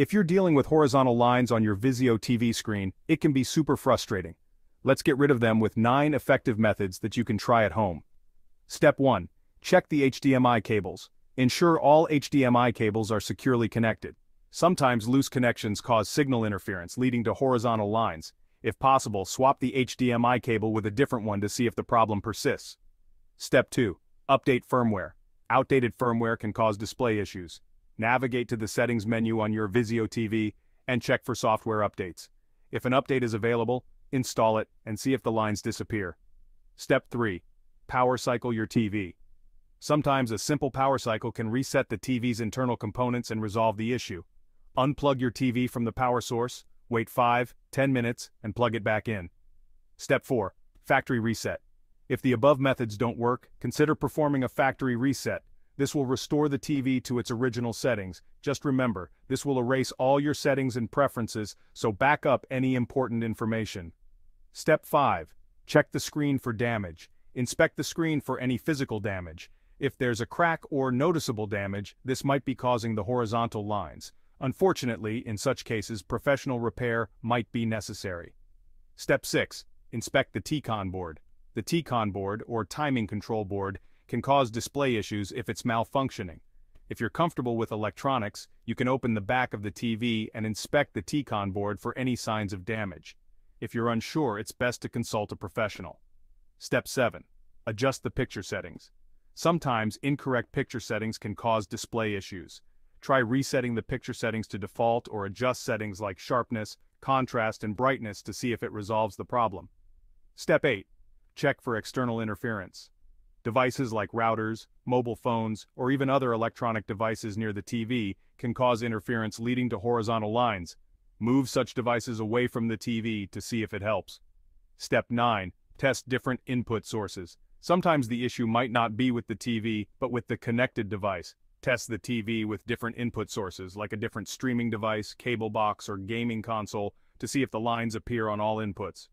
If you're dealing with horizontal lines on your Vizio TV screen, it can be super frustrating. Let's get rid of them with 9 effective methods that you can try at home. Step 1. Check the HDMI cables. Ensure all HDMI cables are securely connected. Sometimes loose connections cause signal interference leading to horizontal lines. If possible, swap the HDMI cable with a different one to see if the problem persists. Step 2. Update firmware. Outdated firmware can cause display issues. Navigate to the settings menu on your Vizio TV and check for software updates. If an update is available, install it and see if the lines disappear. Step 3. Power cycle your TV. Sometimes a simple power cycle can reset the TV's internal components and resolve the issue. Unplug your TV from the power source, wait 5, 10 minutes, and plug it back in. Step 4. Factory reset. If the above methods don't work, consider performing a factory reset. This will restore the TV to its original settings. Just remember, this will erase all your settings and preferences, so back up any important information. Step 5. Check the screen for damage. Inspect the screen for any physical damage. If there's a crack or noticeable damage, this might be causing the horizontal lines. Unfortunately, in such cases, professional repair might be necessary. Step 6. Inspect the TCON board. The TCON board, or timing control board, can cause display issues if it's malfunctioning. If you're comfortable with electronics, you can open the back of the TV and inspect the TCON board for any signs of damage. If you're unsure, it's best to consult a professional. Step 7. Adjust the picture settings. Sometimes incorrect picture settings can cause display issues. Try resetting the picture settings to default or adjust settings like sharpness, contrast, and brightness to see if it resolves the problem. Step 8. Check for external interference. Devices like routers, mobile phones, or even other electronic devices near the TV can cause interference leading to horizontal lines, Move such devices away from the TV to see if it helps. Step 9. Test different input sources. Sometimes the issue might not be with the TV, but with the connected device. Test the TV with different input sources, like a different streaming device, cable box, or gaming console, to see if the lines appear on all inputs.